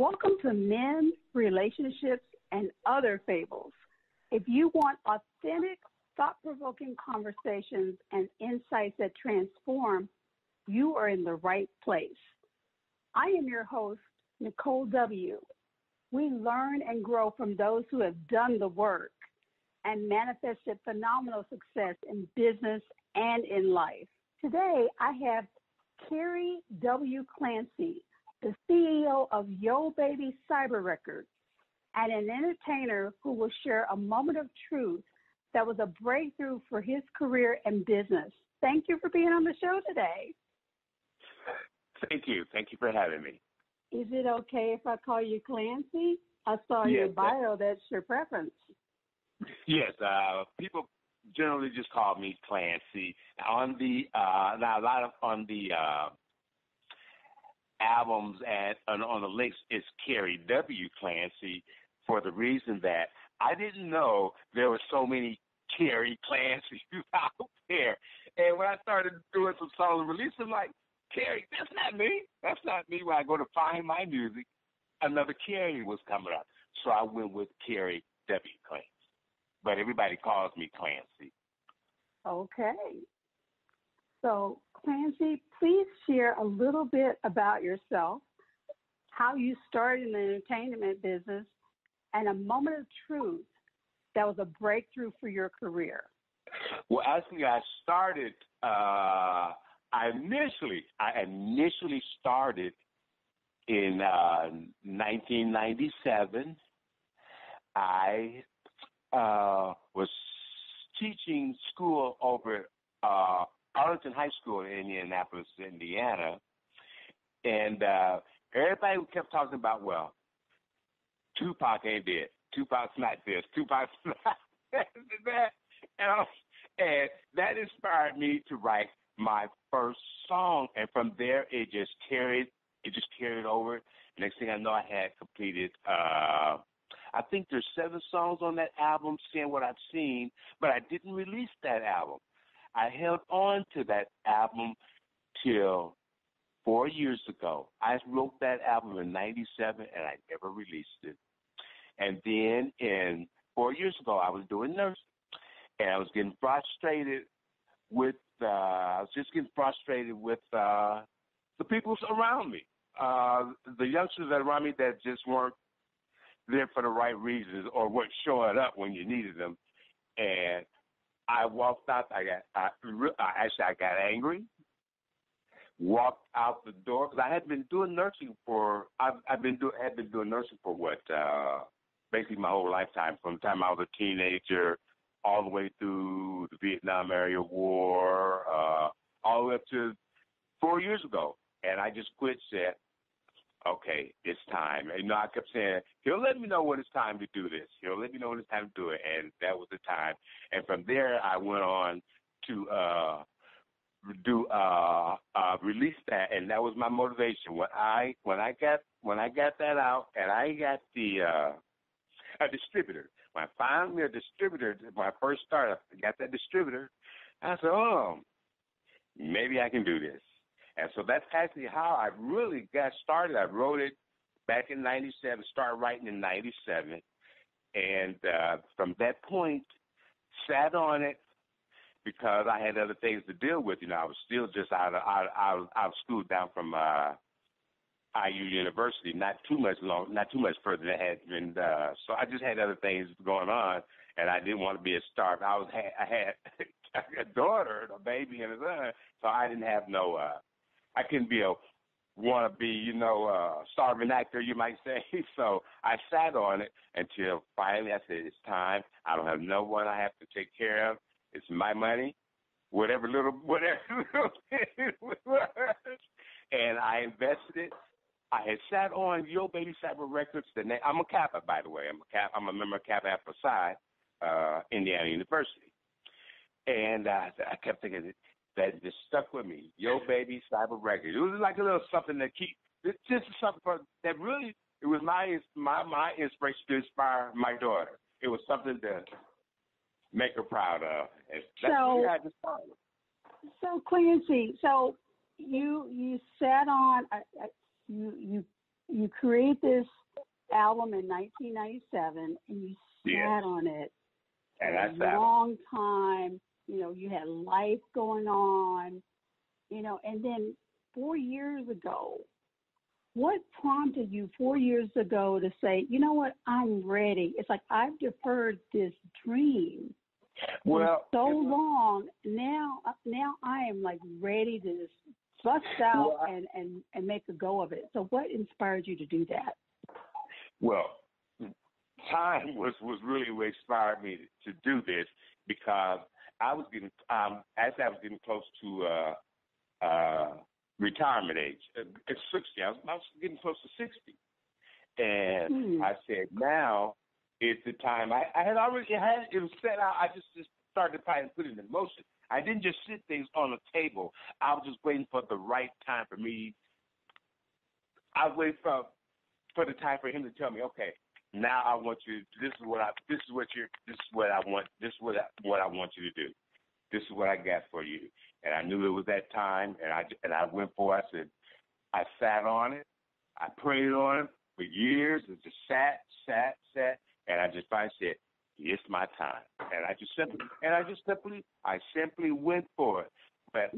Welcome to Men, Relationships, and Other Fables. If you want authentic, thought provoking conversations and insights that transform, you are in the right place. I am your host, Nicole W. We learn and grow from those who have done the work and manifested phenomenal success in business and in life. Today, I have Kerry W. Clancy, the CEO of Yo Baby Cyber Records, and an entertainer who will share a moment of truth that was a breakthrough for his career and business. Thank you for being on the show today. Thank you. Thank you for having me. Is it okay if I call you Clancy? I saw yes, your bio. That's your preference. Yes. Uh, people generally just call me Clancy. On the uh, now a lot of on the uh, albums and on, on the links it's Kerry W. Clancy for the reason that I didn't know there were so many Kerry Clancy out there. And when I started doing some solo releases, I'm like, Kerry, that's not me. That's not me. When I go to find my music, another Kerry was coming up. So I went with Kerry W. Clancy. But everybody calls me Clancy. Okay. So, Clancy, please share a little bit about yourself, how you started in the entertainment business, and a moment of truth that was a breakthrough for your career. Well, actually, I started. Uh, I initially, I initially started in uh, 1997. I uh, was teaching school over uh, Arlington High School in Indianapolis, Indiana, and uh, everybody kept talking about, well, Tupac ain't dead. Tupac's not this. Tupac's not that. And, and that inspired me to write my first song, and from there it just carried. It just carried over. Next thing I know, I had completed. uh I think there's seven songs on that album, Seeing What I've Seen, but I didn't release that album. I held on to that album till four years ago. I wrote that album in '97, and I never released it. And then in four years ago, I was doing nursing, and I was getting frustrated with. Uh, I was just getting frustrated with uh, the people around me, uh, the youngsters around me that just weren't there for the right reasons or weren't showing up when you needed them. And I walked out. I got. I, actually I got angry. Walked out the door because I had been doing nursing for. I've, I've been doing had been doing nursing for what uh, basically my whole lifetime from the time I was a teenager all the way through the Vietnam area war, uh, all the way up to four years ago. And I just quit. Said, okay, it's time. And, you know, I kept saying, he'll let me know when it's time to do this. He'll let me know when it's time to do it. And that was the time. And from there, I went on to uh, do uh, uh, release that, and that was my motivation. When I when I got when I got that out, and I got the uh, a distributor. When I finally a distributor, when I first started, I got that distributor. I said, oh, maybe I can do this. And so that's actually how I really got started. I wrote it back in 97, started writing in 97. And uh, from that point, sat on it because I had other things to deal with. You know, I was still just out of, out, out, out of school down from uh, IU University, not too much long, not too much further than I had been. Uh, so I just had other things going on, and I didn't want to be a star. I was, I had a daughter, a baby, and a son, so I didn't have no. uh I couldn't be a want to be, you know, a starving actor, you might say. So I sat on it until finally I said, it's time. I don't have no one I have to take care of. It's my money, whatever little, whatever little it was. And I invested it. I had sat on Yo Baby Cyber Records. The name, I'm a Kappa, by the way. I'm a Kappa. I'm a member of Kappa Alpha Psi, uh, Indiana University. And uh, I kept thinking, that just stuck with me. Yo Baby Cyber Records. It was like a little something that keep it's just something for, that really it was my my my inspiration to inspire my daughter. It was something to make her proud of. And that's so, I just So Clancy, so you you sat on uh, uh, you you you create this album in 1997, and you sat Yes. on it And a I long time. You know, you had life going on. You know, and then four years ago, what prompted you four years ago to say, you know what, I'm ready? It's like I've deferred this dream Well, for so was- long. Now, uh, now I am like ready to just bust out Well, and and and make a go of it. So, what inspired you to do that? Well, time was was really what inspired me to do this because I was getting um as I was getting close to uh uh retirement age. Uh, At sixty, I was, I was getting close to sixty. And Hmm. I said, now is the time. I, I had already had it was set out. I just just started to try and put it in motion. I didn't just sit things on a table. I was just waiting for the right time for me. I was waiting for for the time for him to tell me, okay, now I want you. This is what I. This is what you. This is what I want. This is what I, what I want you to do. This is what I got for you. And I knew it was that time, and I and I went for. It. I said, I sat on it. I prayed on it for years. It just sat, sat, sat, and I just finally said, it's my time. And I just simply, and I just simply, I simply went for it. But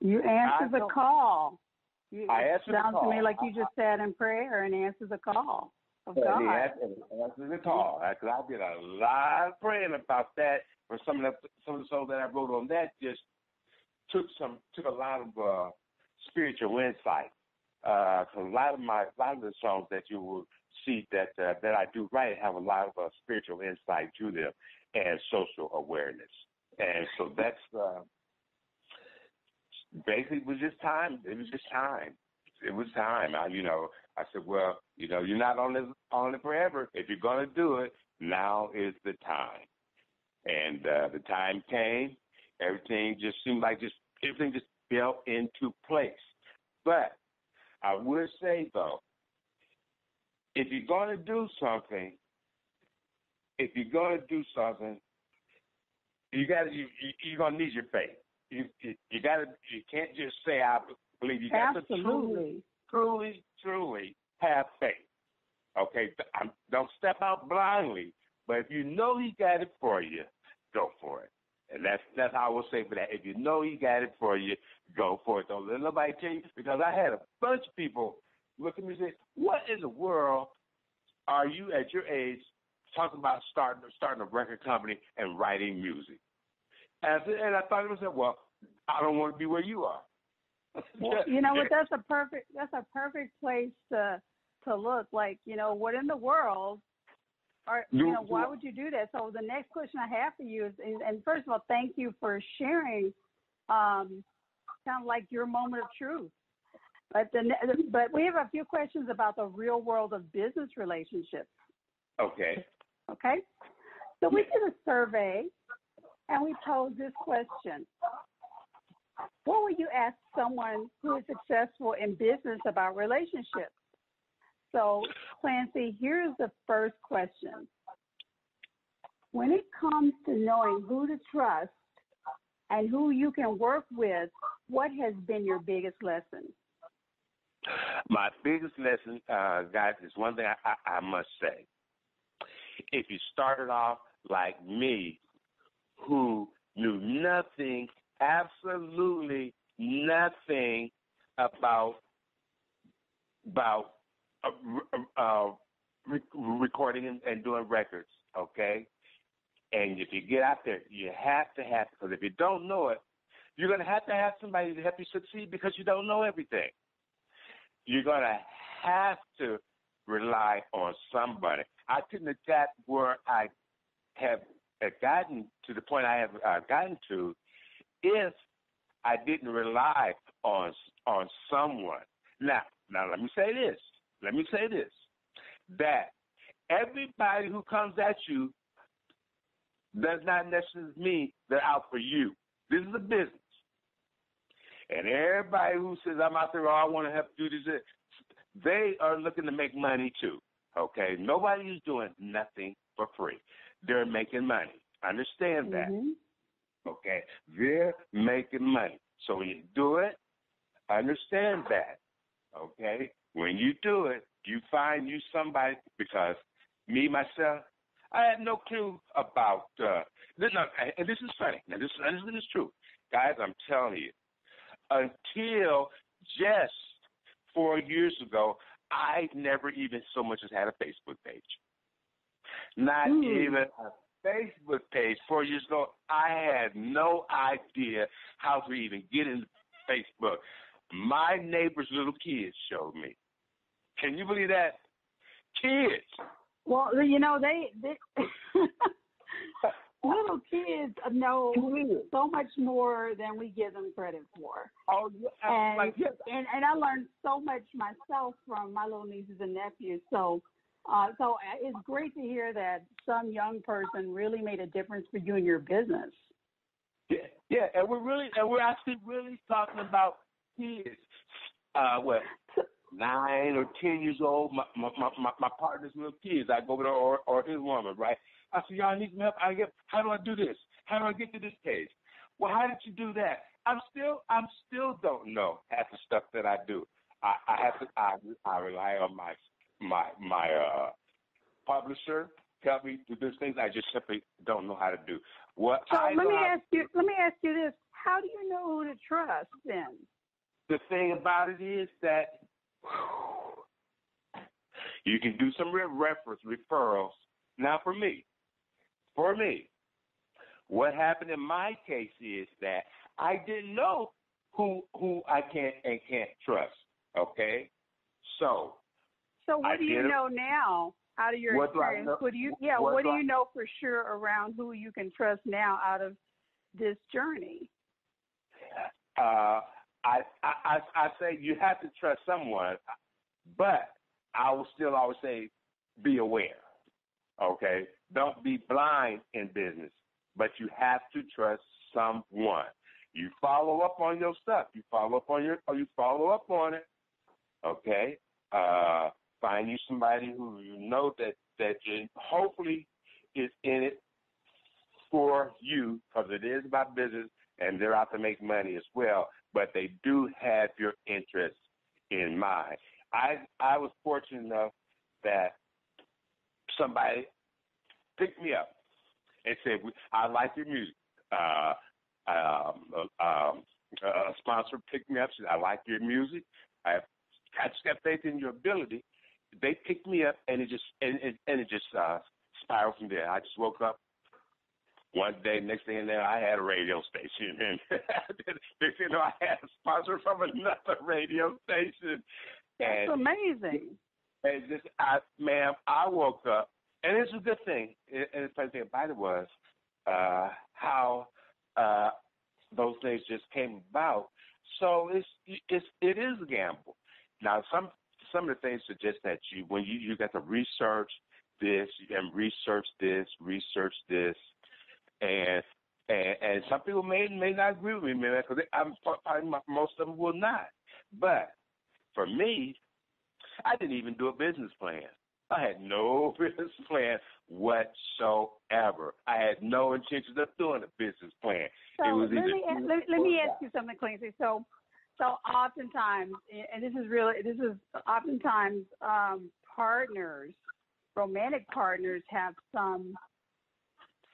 You, answered the call. You, I it answered the sounds to me like you just sat in prayer and answered the call of Yeah, God. answered, answered the call. Because I did a lot of praying about that. For some of the some of the songs that I wrote on that, just took some took a lot of uh, spiritual insight. Uh, 'cause a lot of my a lot of the songs that you will see that uh, that I do write have a lot of uh, spiritual insight to them and social awareness. And so that's uh, basically it was just time. It was just time. It was time. I, you know, I said, well, you know, you're not on it on it forever. If you're gonna do it, now is the time. And uh, the time came. Everything just seemed like just everything just fell into place. But I would say though, if you're gonna do something, if you're gonna do something, you got to you, you you're gonna need your faith. You you, you got to you can't just say I believe. You got to truly Absolutely. truly, truly have faith. Okay, don't step out blindly, but if you know He got it for you, go for it. And that's that's how I will say for that. If you know He got it for you, go for it. Don't let nobody tell you because I had a bunch of people look at me and say, "What in the world are you at your age talking about starting starting a record company and writing music?" And I, said, and I thought to myself, "Well, I don't want to be where you are." Well, you know what? That's a perfect. That's a perfect place to to look. Like, you know, what in the world? Or you know, why would you do that? So the next question I have for you is, and, and first of all, thank you for sharing. Um, kind of like your moment of truth. But the but we have a few questions about the real world of business relationships. Okay. Okay, so we did a survey, and we posed this question: What would you ask someone who is successful in business about relationships? So, Clancy, here's the first question. When it comes to knowing who to trust and who you can work with, what has been your biggest lesson? My biggest lesson, uh, guys, is one thing I, I, I must say. If you started off like me, who knew nothing, absolutely nothing about about uh, uh, recording and, doing records, okay? And if you get out there, you have to have because if you don't know it, you're gonna have to have somebody to help you succeed because you don't know everything. You're gonna have to rely on somebody. I couldn't have got where I have uh, gotten to the point I have uh, gotten to if I didn't rely on on someone. Now, now let me say this. Let me say this. That everybody who comes at you does not necessarily mean they're out for you. This is a business. And everybody who says I'm out there, oh, I want to help do this, they are looking to make money too. Okay, nobody is doing nothing for free. They're making money. Understand that. Mhm. Okay, they're making money. So when you do it, understand that. Okay, when you do it, you find you somebody because me myself, I had no clue about uh this and this is funny. Now this, this is true. Guys, I'm telling you. Until just four years ago, I never even so much as had a Facebook page. Not mm. even a Facebook page. Four years ago, I had no idea how to even get into Facebook. My neighbor's little kids showed me. Can you believe that? Kids. Well, you know they, they little kids know so much more than we give them credit for. Oh, yeah. And, like, and and I learned so much myself from my little nieces and nephews. So, uh, so uh, it's great to hear that some young person really made a difference for you in your business. Yeah, yeah, and we're really and we're actually really talking about kids. Uh, what nine or ten years old? My my my, my partner's little kids. I go over there or or his woman, right? I said, y'all need some help. I get, how do I do this? How do I get to this page? Well, how did you do that? I'm still, I'm still don't know half the stuff that I do. I, I have to, I, I rely on my, my, my, uh, publisher tell me to do things. I just simply don't know how to do. What so I let me ask you, let me ask you this: How do you know who to trust then? The thing about it is that you can do some reference referrals. Now, for me, for me. What happened in my case is that I didn't know who who I can and can't trust. Okay, so. So what I do you know now out of your what experience? Do what do you yeah? What, what do I, you know for sure around who you can trust now out of this journey? Uh, I, I I say you have to trust someone, but I will still always say be aware. Okay, don't be blind in business, but you have to trust someone. You follow up on your stuff. You follow up on your, or you follow up on it. Okay. Uh, find you somebody who you know that that you, hopefully is in it for you because it is about business and they're out to make money as well. But they do have your interests in mind. I I was fortunate enough that somebody picked me up and said, "I like your music." Uh, um, uh, um, a sponsor picked me up. Said, "I like your music. I, I just got faith in your ability." They picked me up, and it just and, and, and it just uh, spiraled from there. I just woke up one day, next thing in there, I had a radio station, and they said, "No, I had a sponsor from another radio station." That's and, amazing. And just, I, ma'am, I woke up and it's a good thing. And the funny thing about it was uh, how uh, those things just came about. So it's it's it is a gamble. Now some some of the things suggest that you when you you got to research this and research this, research this, and and, and some people may may not agree with me, man, because I'm probably most of them will not. But for me, I didn't even do a business plan. I had no business plan whatsoever. I had no intention of doing a business plan. So it was let, me, let, let me ask you something, Clancy. So, so oftentimes, and this is really, this is oftentimes um, partners, romantic partners have some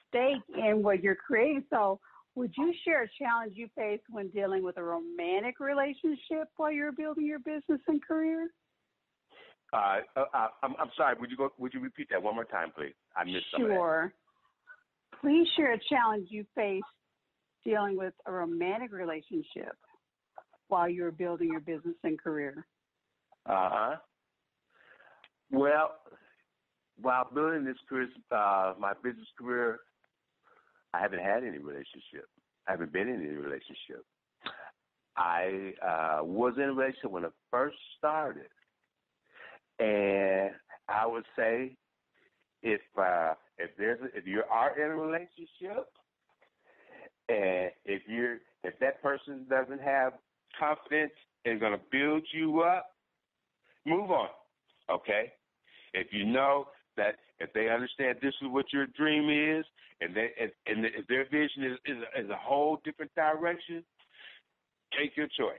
stake in what you're creating. So, would you share a challenge you faced when dealing with a romantic relationship while you're building your business and career? Uh, uh, uh, I'm, I'm sorry. Would you go? Would you repeat that one more time, please? I missed some Sure. Please share a challenge you faced dealing with a romantic relationship while you were building your business and career. Uh huh. Well, while building this career, uh, my business career, I haven't had any relationship. I haven't been in any relationship. I uh, was in a relationship when it first started. And I would say if uh, if there's a, if you are in a relationship and if you're if that person doesn't have confidence is going to build you up, move on. Okay? If you know that if they understand this is what your dream is and they and, and if their vision is is a, is a whole different direction, take your choice.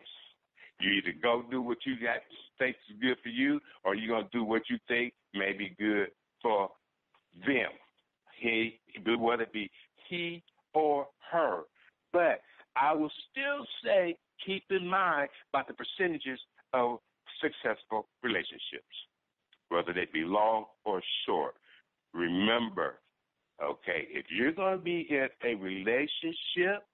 You either go do what you got thinks is good for you, or you're gonna do what you think may be good for them. He, whether it be he or her. But I will still say, keep in mind about the percentages of successful relationships, whether they be long or short. Remember, okay, if you're going to be in a relationship,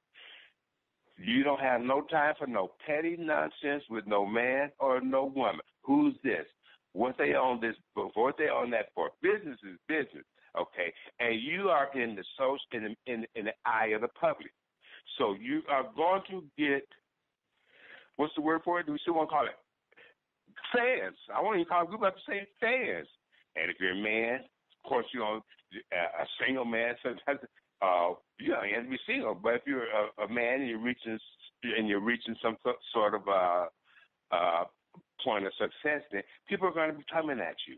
you don't have no time for no petty nonsense with no man or no woman. Who's this? What they on this? What they on that for? Business is business, okay. And you are in the social in the, in, in the eye of the public, so you are going to get what's the word for it? Do we still want to call it fans? I want to call it. We about to say fans. And if you're a man, of course, you know a single man sometimes uh, you know, you have to be single. But if you're a, a man and you're reaching and you're reaching some sort of uh, uh, point of success, then people are going to be coming at you.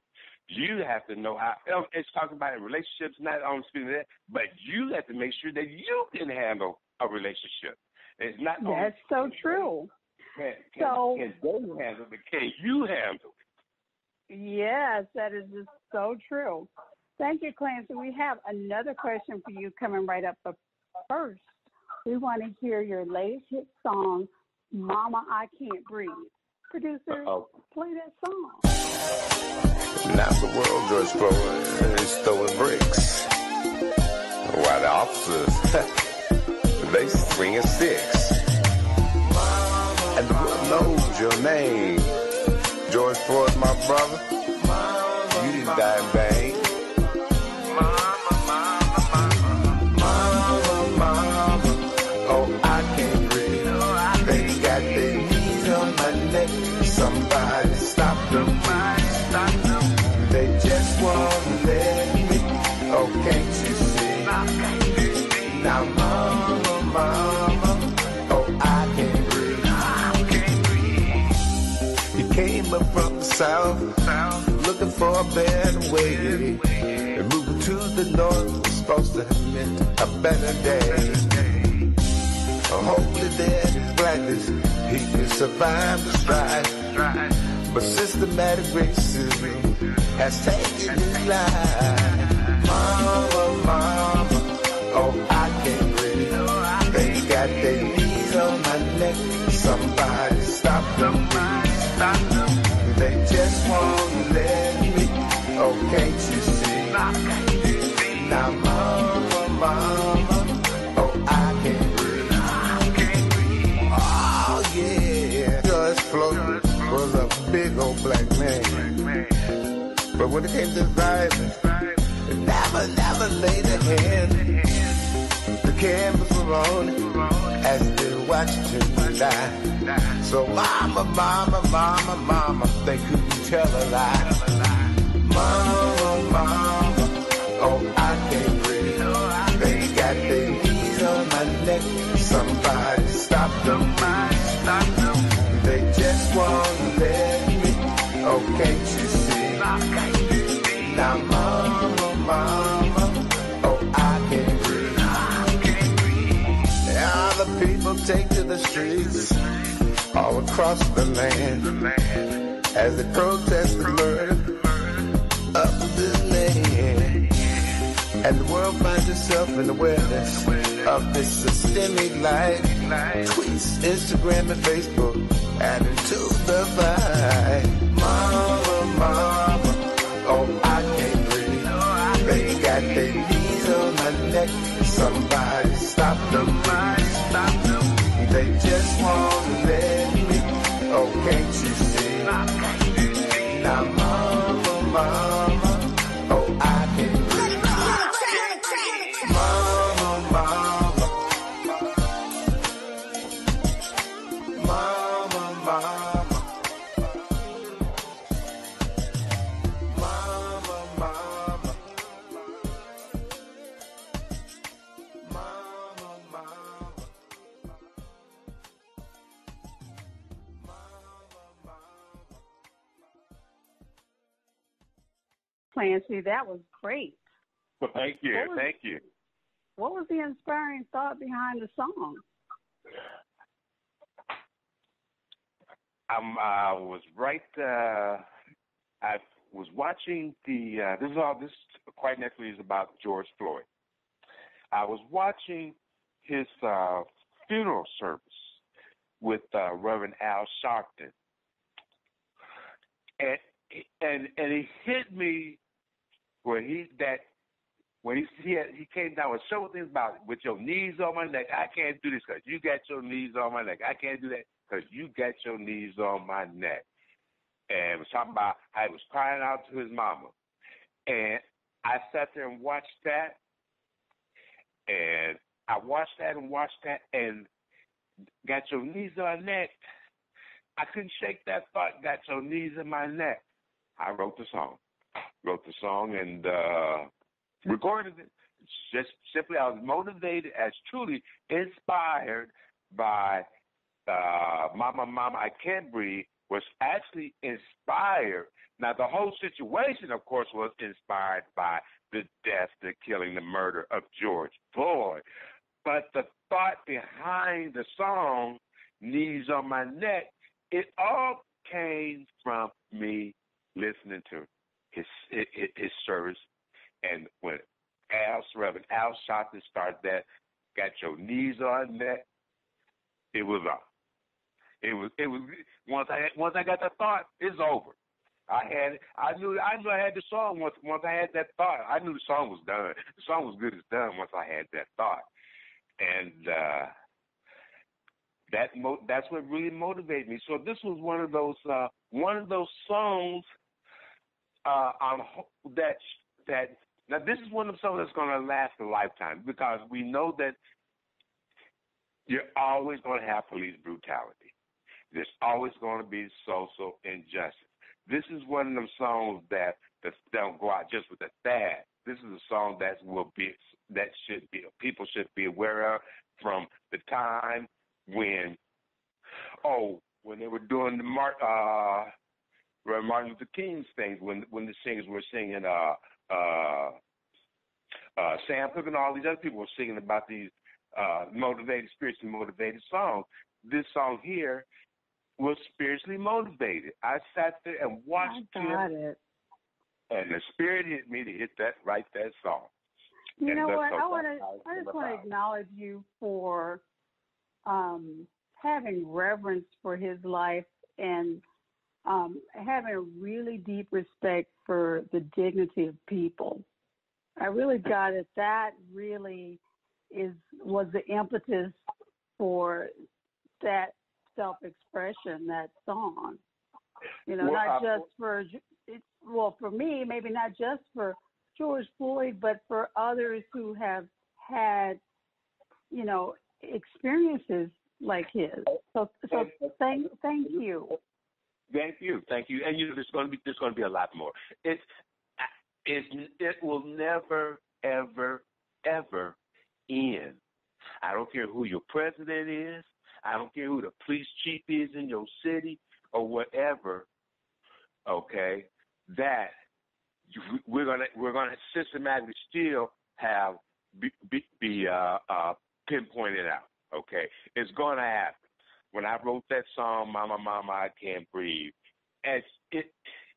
You have to know how. It's talking about in relationships, not only speaking that, but you have to make sure that you can handle a relationship. It's not. That's so true. Can, can, so can they handle it? Can you handle it? Yes, that is just so true. Thank you, Clancy. We have another question for you coming right up. But first, we want to hear your latest hit song, Mama, I Can't Breathe. Producer, Uh-oh. play that song. Now the world, George Floyd is throwing bricks. While the officers, they swinging sticks. And world knows your name. George Floyd, my brother. A better way. And moving to the north was supposed to have meant a better day. Hopefully that blackness, he can survive the strife. But systematic racism has taken his life. Mama, when it came to it never, never laid a hand. The were on as they watched him die. So mama, mama, mama, mama, they couldn't tell a lie. Mama, mama, oh I can't breathe. They got their knees on my neck. Somebody stop them, stop them. They just won't let me. Oh, can't you mama, oh I can't breathe. Now the people take to the streets all across the land as they protest the murder of this land. And the world finds itself in awareness of this systemic life. Tweets, Instagram, and Facebook adding to the fight. Mama, mama, Somebody stop them. Clancy. That was great. Well, thank you. Was, thank you. What was the inspiring thought behind the song? I'm, I was right. Uh, I was watching the. Uh, this is all. This quite naturally is about George Floyd. I was watching his uh, funeral service with uh, Reverend Al Sharpton, and and and he hit me where he that when he he, had, he came down with several things about it. with your knees on my neck. I can't do this because you got your knees on my neck. I can't do that because you got your knees on my neck. And was talking about how he was crying out to his mama, and I sat there and watched that, and I watched that and watched that, and got your knees on my neck. I couldn't shake that thought. Got your knees in my neck. I wrote the song. Wrote the song and uh recorded it. Just simply, I was motivated, as truly inspired by uh, "Mama, Mama, I Can't Breathe." Was actually inspired. Now, the whole situation, of course, was inspired by the death, the killing, the murder of George Floyd. But the thought behind the song, Knees on My Neck, it all came from me listening to his his, his service. And when Al Reverend Al Sharpton started that, got your knees on that, it was on. It was it was once I had, once I got the thought, it's over. I had I knew I knew I had the song once once I had that thought. I knew the song was done. The song was good as done once I had that thought. And uh that mo- that's what really motivated me. So this was one of those uh one of those songs uh on that that now this is one of songs that's going to last a lifetime because we know that you're always going to have police brutality. There's always going to be social injustice. This is one of them songs that that don't go out just with a thad. This is a song that will be that should be people should be aware of from the time when oh when they were doing the Mark uh Martin Luther King's things when when the singers were singing uh uh uh Sam Cooke and all these other people were singing about these uh motivated spiritually motivated songs. This song here was spiritually motivated. I sat there and watched I got it. and the spirit hit me to hit that write that song. You And know what? I want to. I I just want to acknowledge you for um, having reverence for his life and um, having a really deep respect for the dignity of people. I really got it. That really is was the impetus for that self-expression, that song. You know, Well, not I- just for it, well, for me, maybe not just for George Floyd, but for others who have had, you know, experiences like his. So, so thank, thank you. Thank you, thank you. And you know, there's going to be there's going to be a lot more. It's it's it will never ever ever end. I don't care who your president is. I don't care who the police chief is in your city or whatever. Okay, that we're gonna we're gonna systematically still have be be, be uh, uh, pinpointed out. Okay, it's gonna happen. When I wrote that song, "Mama, Mama, I Can't Breathe," it's it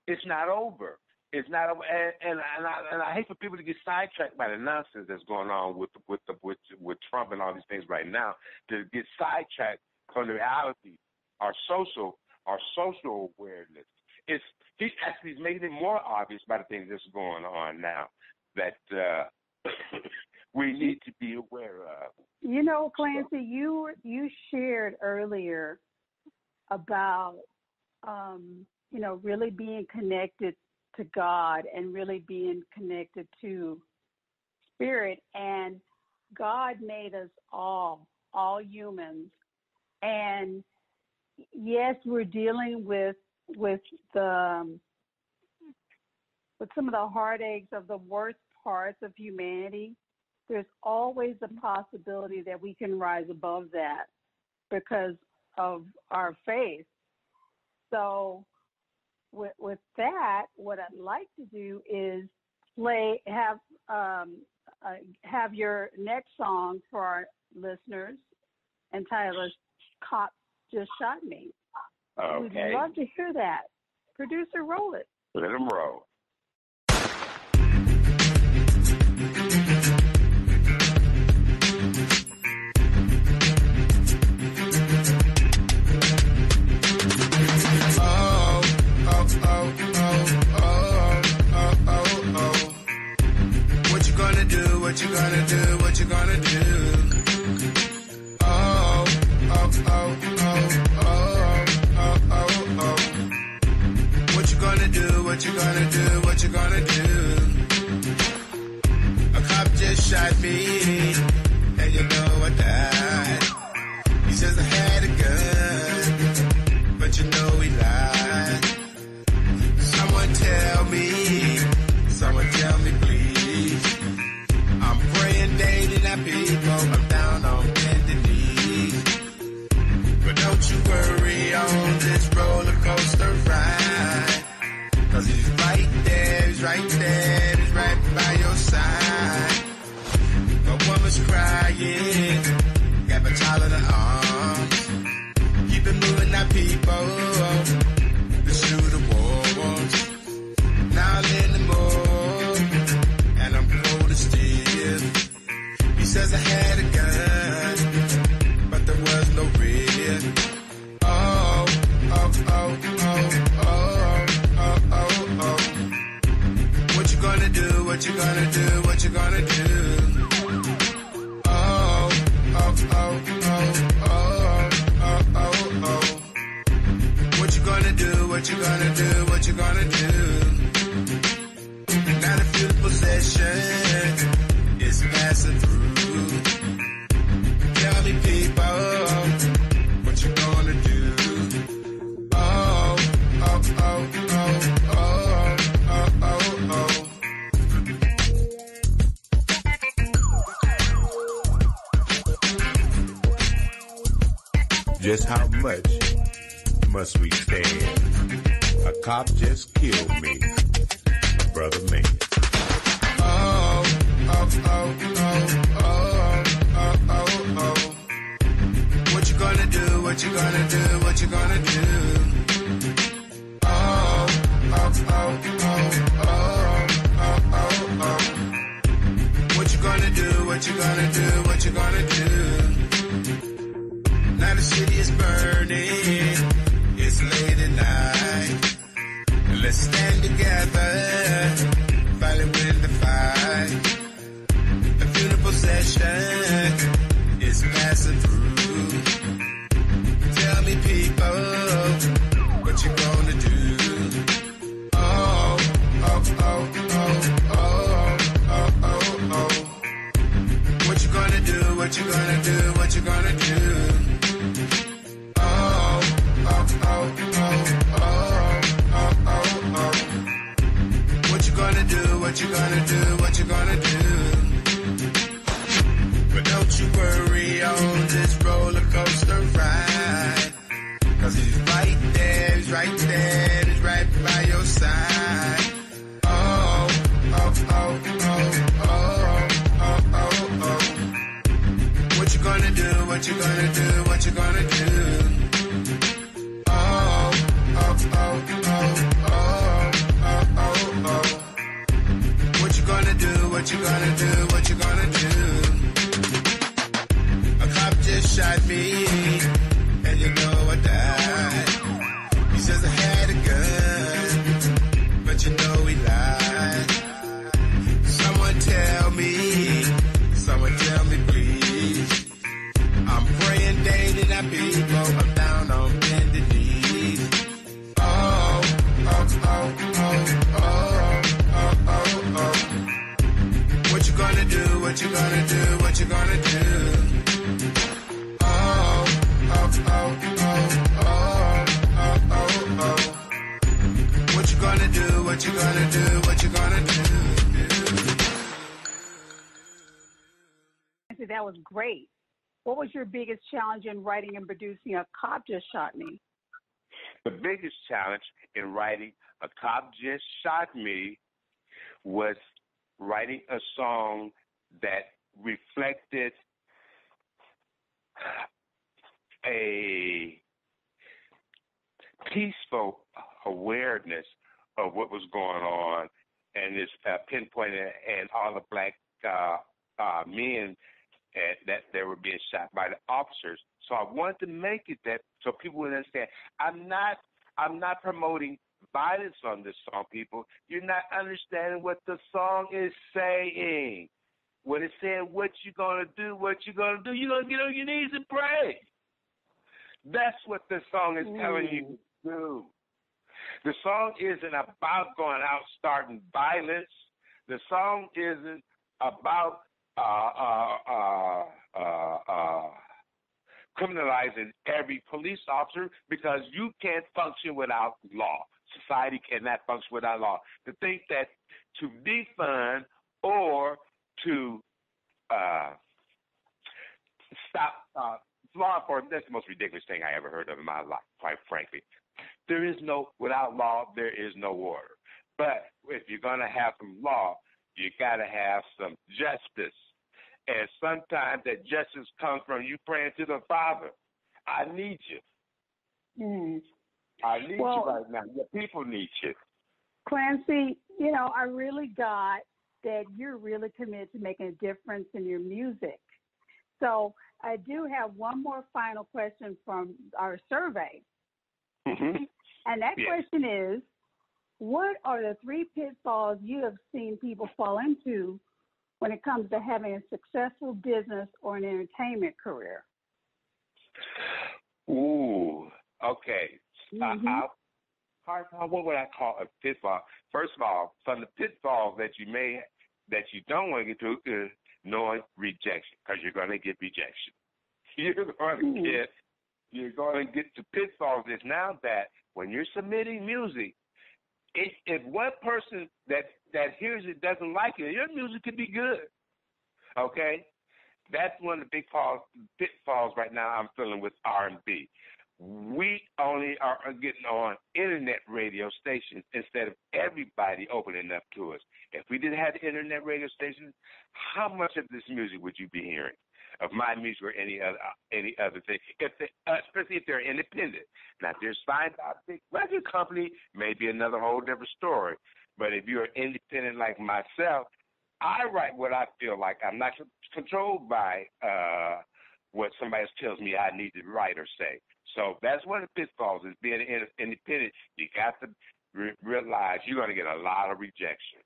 it's not over. It's not over, and and, and, I, and I hate for people to get sidetracked by the nonsense that's going on with with the with with Trump and all these things right now. To get sidetracked from the reality, our social our social awareness. It's he's actually making it more obvious by the things that's going on now that uh, we need to be aware of. You know, Clancy, you you shared earlier about um, you know really being connected to God and really being connected to spirit. And God made us all all humans. And yes we're dealing with with the um, with some of the heartaches of the worst parts of humanity there's always a possibility that we can rise above that because of our faith. So, with, with that, what I'd like to do is play have um, uh, have your next song for our listeners entitled "Cop Just Shot Me." Okay. We'd love to hear that. Producer, roll it. Let him roll. you gonna do? Oh, oh, oh, oh, oh, oh, oh, oh. What you gonna do? What you gonna do? What you gonna do? A cop just shot me. right there, right by your side. My woman's crying. cop that was great. What was your biggest challenge in writing and producing A Cop Just Shot Me? The biggest challenge in writing A Cop Just Shot Me was writing a song that reflected a peaceful awareness of what was going on and this uh, and all the black uh, uh, men uh, that they were being shot by the officers. So I wanted to make it that so people would understand. I'm not I'm not promoting violence on this song, people. You're not understanding what the song is saying. When it's saying what you're gonna do, what you're gonna do, you're gonna get on your knees and pray. That's what the song is telling you to do. The song isn't about going out starting violence. The song isn't about criminalizing every police officer because you can't function without law. Society cannot function without law. To think that to defund or to uh, stop uh, law enforcement, that's the most ridiculous thing I ever heard of in my life, quite frankly. There is no, without law, there is no order. But if you're going to have some law, you got to have some justice. And sometimes that justice comes from you praying to the Father. I need you. Mm. I need Well- you right now. Your people need you. Clancy, you know, I really got that you're really committed to making a difference in your music. So I do have one more final question from our survey. Mm-hmm. And that Yes. question is what are the three pitfalls you have seen people fall into when it comes to having a successful business or an entertainment career? Ooh, okay. Mhm. I, I, what would I call a pitfall? First of all, from the pitfalls that you may that you don't want to get to is knowing rejection, because you're going to get rejection. You're going to Mhm. get you're going to get to pitfalls. Is now that when you're submitting music, if, if one person that that hears it doesn't like it, your music could be good. Okay, that's one of the big falls, pitfalls right now. I'm feeling with R&B. We only are getting on internet radio stations instead of everybody opening up to us. If we didn't have the internet radio stations, how much of this music would you be hearing? Of my music or any other any other thing, if they, uh, especially if they're independent. Now, if they're signed by a big record company, maybe another whole different story. But if you're independent like myself, I write what I feel like. I'm not controlled by uh, what somebody else tells me I need to write or say. So that's one of the pitfalls is being in- independent. You got to re- realize you're going to get a lot of rejection.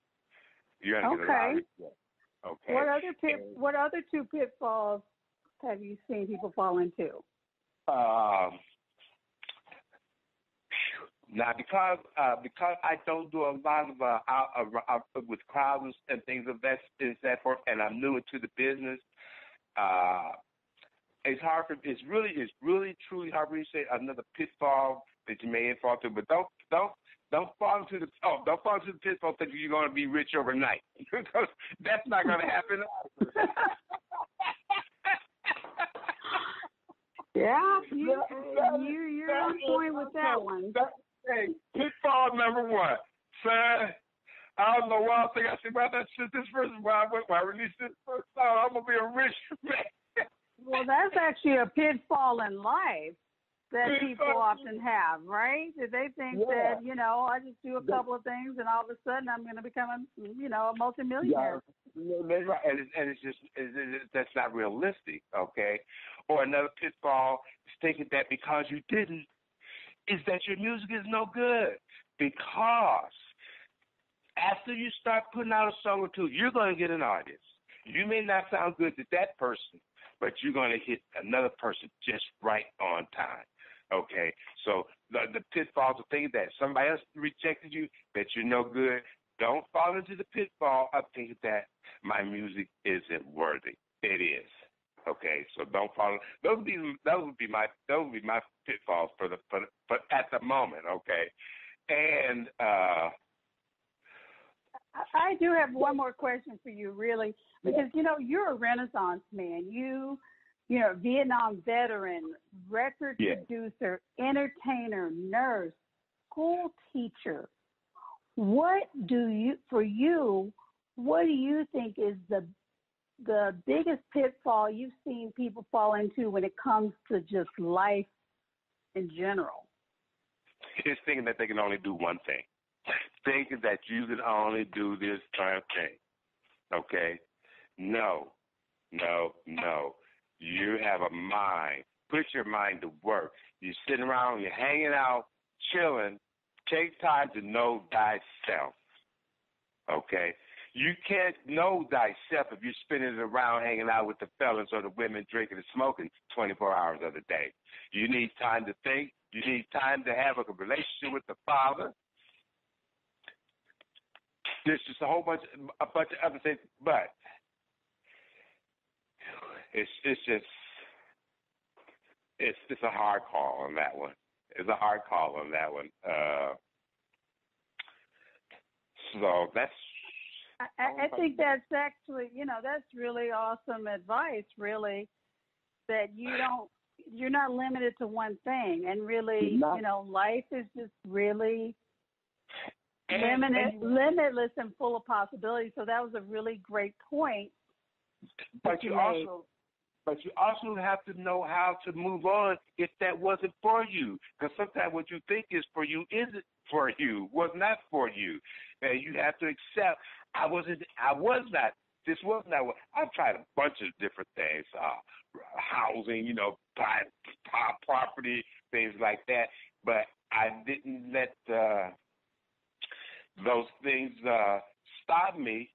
You're going to get a lot of rejection. Okay. What other pit, And- what other two pitfalls have you seen people fall into? Um, now, because uh, because I don't do a lot of uh, out, uh, out with crowds and things of that is that for and I'm new into the business, uh, it's hard for it's really it's really truly hard for you to say another pitfall that you may fall into, but don't don't don't fall into the oh don't fall into the pitfall thinking you're going to be rich overnight because that's not going to happen. Yeah, you, That- you you're that on point with that one. hey, pitfall number one, son. I don't know why I think I said about that shit. This first why I, went- why I released this first song. Oh, I'm gonna be a rich man. Well, that's actually a pitfall in life that people often have, right? That they think Yeah. that you know I just do a couple of things and all of a sudden I'm going to become a you know a multimillionaire. That's right, and it's, and it's just it's, it's, that's not realistic, okay? Or another pitfall is thinking that because you didn't, is that your music is no good. Because after you start putting out a song or two, you're going to get an audience. You may not sound good to that person, but you're going to hit another person just right on time. Okay, so the, the pitfalls of thinking that somebody else rejected you, that you're no good. Don't fall into the pitfall of thinking that my music isn't worthy. It is. Okay, so don't fall. Those would be those would be my those would be my pitfalls for the for, for at the moment. Okay, and uh, I I do have one more question for you, really, because you know you're a Renaissance man. You, you know, Vietnam veteran, record Yeah. producer, entertainer, nurse, school teacher. What do you, for you, what do you think is the the biggest pitfall you've seen people fall into when it comes to just life in general? is thinking that they can only do one thing. Thinking that you can only do this kind of thing. Okay? No, no, no. You have a mind. Put your mind to work. You're sitting around, you're hanging out, chilling. Take time to know thyself. Okay? You can't know thyself if you're spinning it around hanging out with the fellas or the women drinking and smoking 24 hours of the day. You need time to think. You need time to have a relationship with the Father. There's just a whole bunch, a bunch of other things, but it's it's just it's it's a hard call on that one. It's a hard call on that one. Uh, so that's. I, I think that's actually, you know, that's really awesome advice. Really, that you don't, you're not limited to one thing, and really, you know, life is just really And- limited, and- limitless, and full of possibilities. So that was a really great point. But you you also, but you also have to know how to move on if that wasn't for you. Because sometimes what you think is for you isn't for you, was not for you, and you have to accept. I wasn't. I was not. This was not. what- I've tried a bunch of different things. Uh, housing, you know, buy, buy property, things like that. But I didn't let uh, those things uh, stop me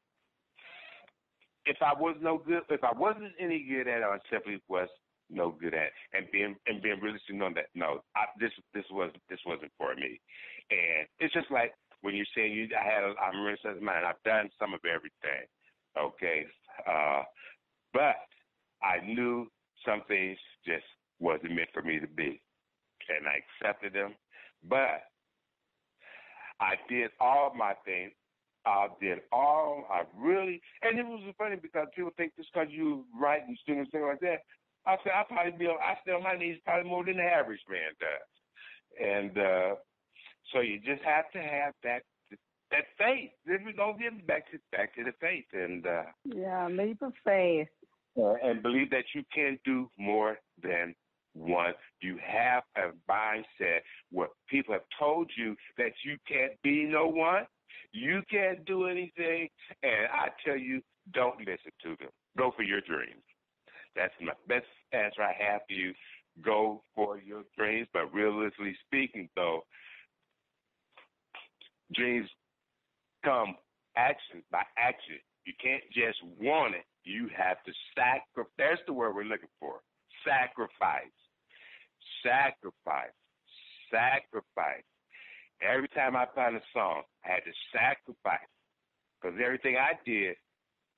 if I was no good, if I wasn't any good at it, I simply was no good at. And being and being realistic on that, no, I, this this was this wasn't for me. And it's just like when you're saying you, I had, a, I'm really in mind. I've done some of everything, okay, uh, but I knew some things just wasn't meant for me to be, and I accepted them. But I did all my things I did all I really, and it was funny because people think just because you write and students things like that. I said I probably be I stay on my knees probably more than the average man does, and uh, so you just have to have that that faith. Then we go get back to back to the faith and uh, Yeah, leap of faith. uh, and believe that you can do more than one. You have a mindset where people have told you that you can't be no one, you can't do anything, and I tell you, don't listen to them. Go for your dreams. That's my best answer I have for you. Go for your dreams, but realistically speaking, though, dreams come action by action. You can't just want it. You have to sacrifice. That's the word we're looking for. Sacrifice. Sacrifice. Sacrifice. Every time I found a song, I had to sacrifice. Because everything I did,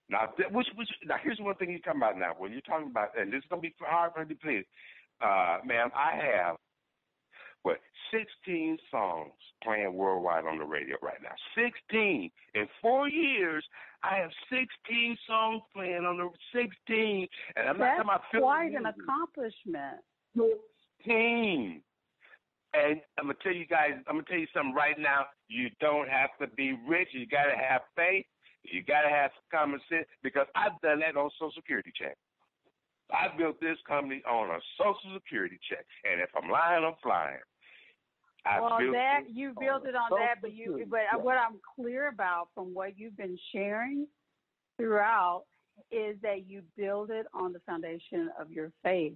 now, which, which, now here's one thing you're talking about now. When you're talking about, and this is going to be hard for me to please, uh, ma'am, I have, what, 16 songs playing worldwide on the radio right now. 16. In four years, I have 16 songs playing on the 16. And I'm not That's talking about quite an accomplishment. 16. And I'm gonna tell you guys, I'm gonna tell you something right now. You don't have to be rich. You gotta have faith. You gotta have common sense because I've done that on Social Security check. I built this company on a Social Security check, and if I'm lying, I'm flying. I well, that you built it on that, but you, but check. what I'm clear about from what you've been sharing throughout is that you build it on the foundation of your faith.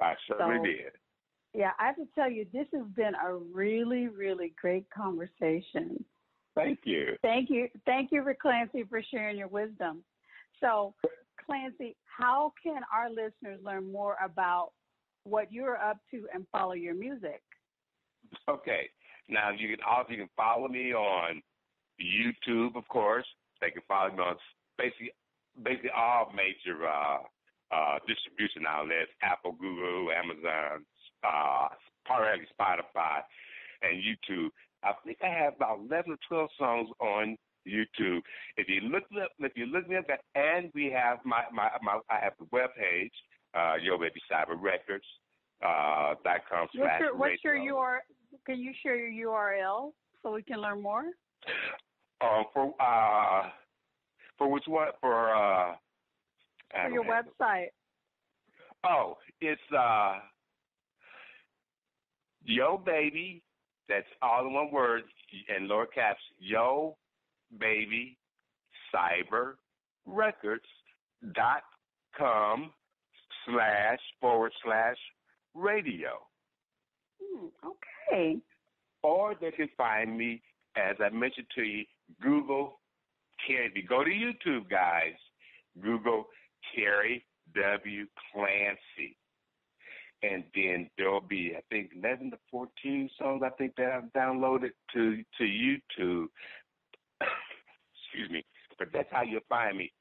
I certainly so- did. Yeah, I have to tell you, this has been a really, really great conversation. Thank you. Thank you, thank you, Rick Clancy, for sharing your wisdom. So, Clancy, how can our listeners learn more about what you're up to and follow your music? Okay. Now you can also you can follow me on YouTube, of course. They can follow me on basically basically all major uh, uh, distribution outlets: Apple, Google, Amazon, uh, primarily Spotify, and YouTube. I think I have about eleven or twelve songs on YouTube. If you look up, if you look me up, and we have my my, my I have the web page, uh, Yo Baby Cyber Records. Uh, dot com What's slash your, what's your radio. UR? Can you share your URL so we can learn more? Um, for uh, for which one? For uh, For your it. website. Oh, it's uh, Yo Baby That's all in one word and lower caps. Yo, baby, cyber records dot com slash forward slash radio. Hmm, okay. Or they can find me, as I mentioned to you, Google Kerry. Go to YouTube, guys, Google Kerry W. Clancy. And then there'll be, I think, 11 to 14 songs I think that I've downloaded to to YouTube. Excuse me. But that's how you'll find me.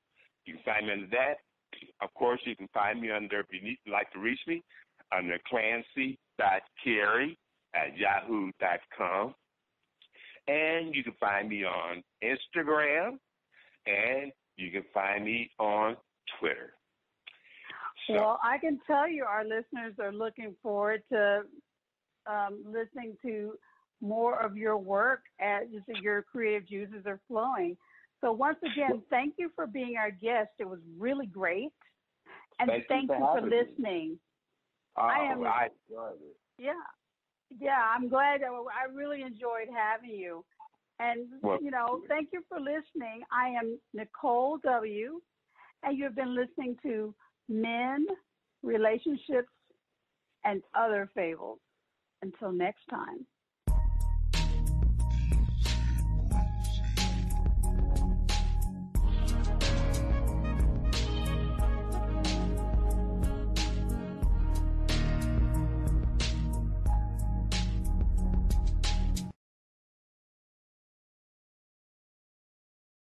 You can find me under that. Of course, you can find me under, if you need, like to reach me, under clancy.kerry at yahoo.com. And you can find me on Instagram and you can find me on Twitter. Well, I can tell you our listeners are looking forward to um, listening to more of your work as your creative juices are flowing. So once again, thank you for being our guest. It was really great. And thank, thank you you for, for listening. Oh, I am I enjoyed it. Yeah. Yeah, I'm glad I really enjoyed having you. And well, you know, thank you for listening. I am Nicole W. And you've been listening to Men, Relationships, and Other Fables. Until next time.